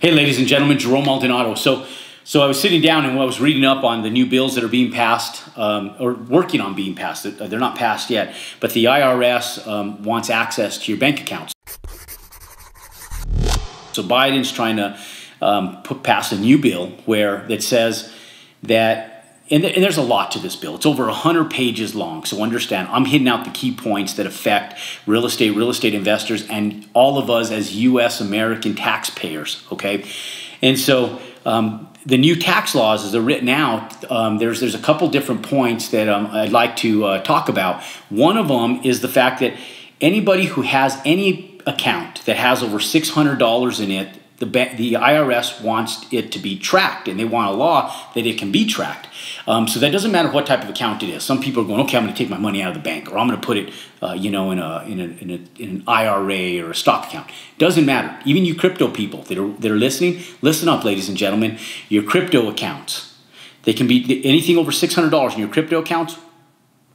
Hey, ladies and gentlemen, Jerome Maldonado. So, so I was sitting down and I was reading up on the new bills that are being passed um, or working on being passed. They're not passed yet, but the IRS um, wants access to your bank accounts. So Biden's trying to um, put pass a new bill where it says that and, th- and, there's a lot to this bill. It's over 100 pages long. So understand, I'm hitting out the key points that affect real estate, real estate investors, and all of us as U.S. American taxpayers. Okay, and so um, the new tax laws, as they're written out, um, there's there's a couple different points that um, I'd like to uh, talk about. One of them is the fact that anybody who has any account that has over $600 in it the, the IRS wants it to be tracked, and they want a law that it can be tracked. Um, so that doesn't matter what type of account it is. Some people are going, okay, I'm going to take my money out of the bank, or I'm going to put it, uh, you know, in a, in, a, in, a, in an IRA or a stock account. Doesn't matter. Even you crypto people that are that are listening, listen up, ladies and gentlemen. Your crypto accounts, they can be anything over six hundred dollars in your crypto accounts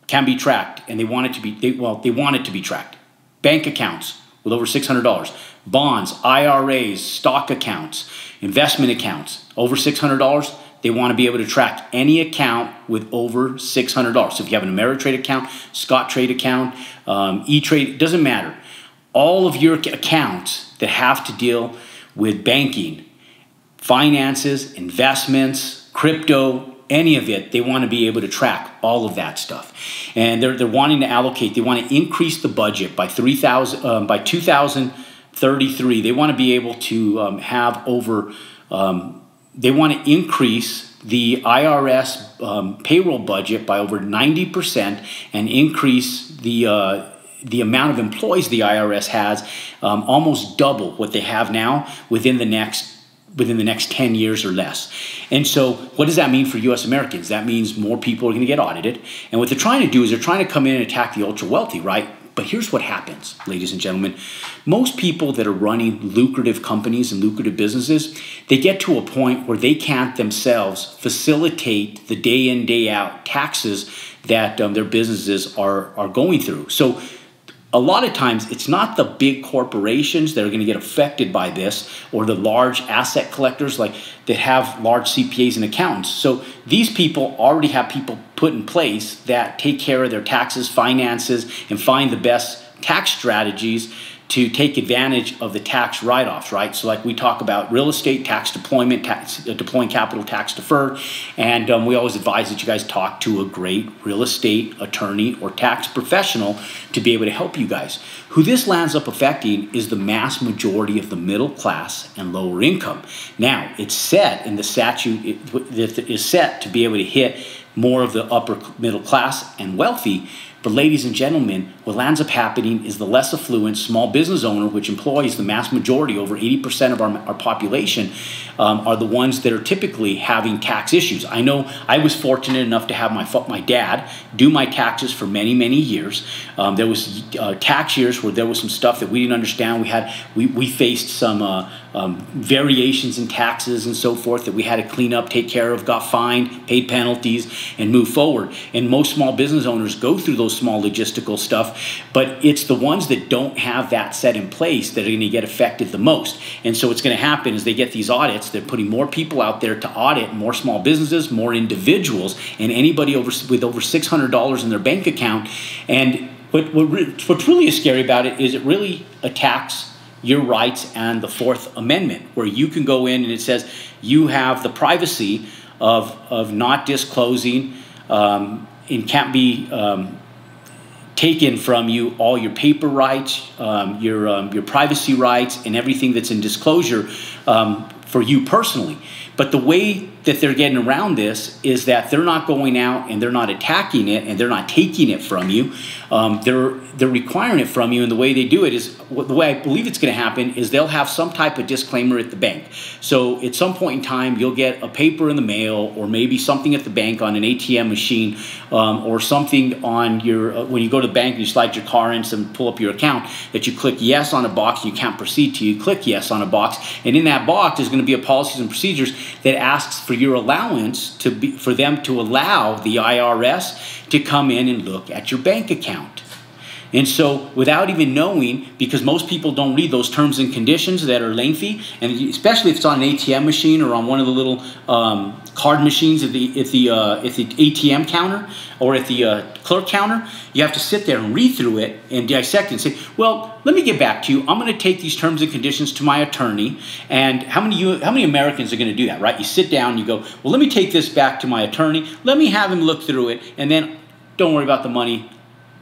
can be tracked, and they want it to be. They, well, they want it to be tracked. Bank accounts with over six hundred dollars bonds, IRAs, stock accounts, investment accounts over $600, they want to be able to track any account with over $600. So if you have an Ameritrade account, Scottrade account, um, E-Trade, doesn't matter. All of your accounts that have to deal with banking, finances, investments, crypto, any of it, they want to be able to track all of that stuff. And they're, they're wanting to allocate, they want to increase the budget by 3,000, um, by 2,000 33. They want to be able to um, have over, um, they want to increase the IRS um, payroll budget by over 90% and increase the, uh, the amount of employees the IRS has um, almost double what they have now within the next within the next 10 years or less. And so, what does that mean for US Americans? That means more people are going to get audited. And what they're trying to do is they're trying to come in and attack the ultra wealthy, right? But here's what happens, ladies and gentlemen. Most people that are running lucrative companies and lucrative businesses, they get to a point where they can't themselves facilitate the day in, day out taxes that um, their businesses are, are going through. So a lot of times it's not the big corporations that are going to get affected by this or the large asset collectors like that have large CPAs and accountants. So these people already have people put in place that take care of their taxes, finances, and find the best tax strategies to take advantage of the tax write-offs, right? So like we talk about real estate tax deployment, tax, uh, deploying capital tax deferred, and um, we always advise that you guys talk to a great real estate attorney or tax professional to be able to help you guys. Who this lands up affecting is the mass majority of the middle class and lower income. Now, it's set in the statute that is set to be able to hit more of the upper middle class and wealthy, but, ladies and gentlemen, what lands up happening is the less affluent small business owner, which employs the mass majority, over 80% of our, our population, um, are the ones that are typically having tax issues. I know I was fortunate enough to have my, my dad do my taxes for many, many years. Um, there was uh, tax years where there was some stuff that we didn't understand. We had we, we faced some uh, um, variations in taxes and so forth that we had to clean up, take care of, got fined, paid penalties, and move forward. And most small business owners go through those small logistical stuff, but it's the ones that don't have that set in place that are going to get affected the most. And so what's going to happen is they get these audits. They're putting more people out there to audit more small businesses, more individuals, and anybody over with over six hundred dollars in their bank account. And what, what what's really scary about it is it really attacks your rights and the Fourth Amendment, where you can go in and it says you have the privacy of, of not disclosing um, and can't be um, taken from you all your paper rights, um, your, um, your privacy rights, and everything that's in disclosure um, for you personally. But the way that they're getting around this is that they're not going out and they're not attacking it and they're not taking it from you. Um, they're they're requiring it from you, and the way they do it is the way I believe it's going to happen is they'll have some type of disclaimer at the bank. So at some point in time, you'll get a paper in the mail or maybe something at the bank on an ATM machine um, or something on your uh, when you go to the bank and you slide your car in and pull up your account that you click yes on a box. You can't proceed to you click yes on a box, and in that box is going to be a policies and procedures that asks for for your allowance to be for them to allow the IRS to come in and look at your bank account. And so, without even knowing, because most people don't read those terms and conditions that are lengthy, and especially if it's on an ATM machine or on one of the little um, card machines at the at the uh, at the ATM counter or at the uh, clerk counter, you have to sit there and read through it and dissect and say, "Well, let me get back to you. I'm going to take these terms and conditions to my attorney." And how many you, how many Americans are going to do that, right? You sit down, you go, "Well, let me take this back to my attorney. Let me have him look through it, and then don't worry about the money.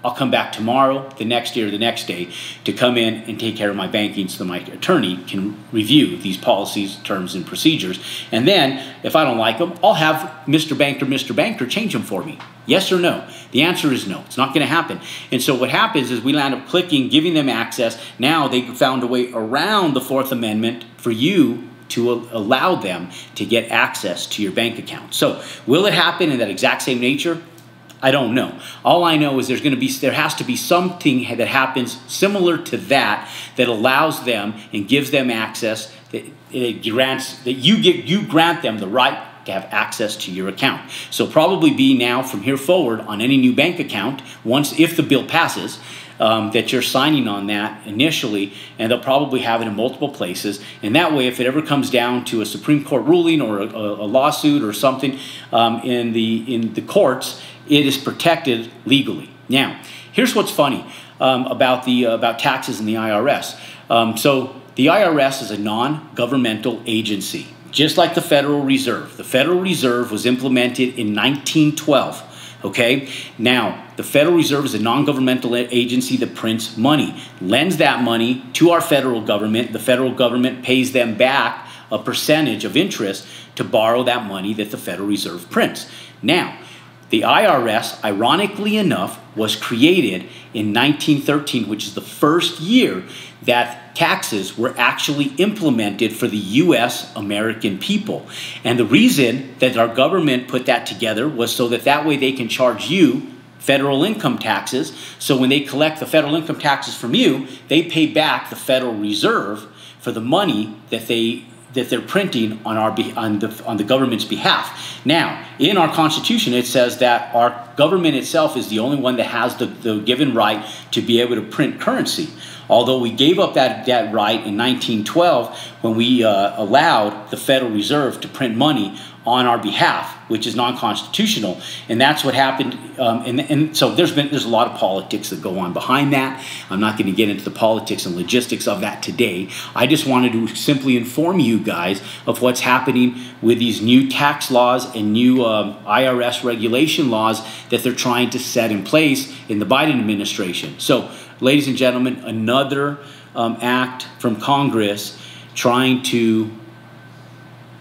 I'll come back tomorrow, the next day, or the next day to come in and take care of my banking so my attorney can review these policies, terms, and procedures. And then, if I don't like them, I'll have Mr. Banker, Mr. Banker change them for me. Yes or no? The answer is no. It's not going to happen. And so what happens is we land up clicking, giving them access. Now they found a way around the Fourth Amendment for you to allow them to get access to your bank account. So will it happen in that exact same nature? I don't know. All I know is there's going to be there has to be something that happens similar to that that allows them and gives them access that it grants that you get you grant them the right to have access to your account. So probably be now from here forward on any new bank account once if the bill passes um, that you're signing on that initially, and they'll probably have it in multiple places. And that way, if it ever comes down to a Supreme Court ruling or a, a lawsuit or something um, in the in the courts, it is protected legally. Now, here's what's funny um, about the uh, about taxes and the IRS. Um, so the IRS is a non-governmental agency, just like the Federal Reserve. The Federal Reserve was implemented in 1912. Okay, now the Federal Reserve is a non governmental agency that prints money, lends that money to our federal government. The federal government pays them back a percentage of interest to borrow that money that the Federal Reserve prints. Now, the IRS, ironically enough, was created in 1913, which is the first year that taxes were actually implemented for the US American people. And the reason that our government put that together was so that that way they can charge you federal income taxes. So when they collect the federal income taxes from you, they pay back the Federal Reserve for the money that they that they're printing on our on the on the government's behalf. Now, in our Constitution, it says that our government itself is the only one that has the, the given right to be able to print currency. Although we gave up that, that right in 1912 when we uh, allowed the Federal Reserve to print money on our behalf, which is non-constitutional, and that's what happened. Um, and, and so there's been there's a lot of politics that go on behind that. I'm not going to get into the politics and logistics of that today. I just wanted to simply inform you guys of what's happening with these new tax laws and new um, IRS regulation laws that they're trying to set in place in the Biden administration. So, ladies and gentlemen, another um, act from Congress trying to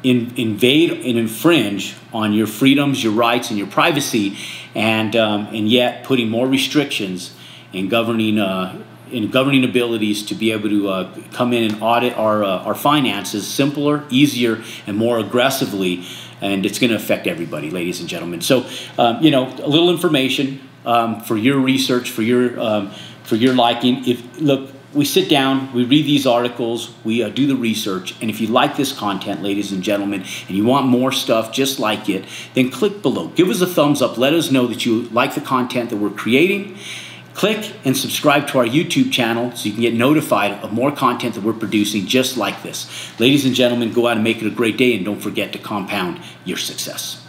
in, invade and infringe on your freedoms, your rights, and your privacy, and um, and yet putting more restrictions in governing uh, in governing abilities to be able to uh, come in and audit our uh, our finances simpler, easier, and more aggressively, and it's going to affect everybody, ladies and gentlemen. So, um, you know, a little information um, for your research, for your um, for your liking. If look we sit down, we read these articles, we uh, do the research, and if you like this content, ladies and gentlemen, and you want more stuff just like it, then click below. Give us a thumbs up. Let us know that you like the content that we're creating. Click and subscribe to our YouTube channel so you can get notified of more content that we're producing just like this. Ladies and gentlemen, go out and make it a great day, and don't forget to compound your success.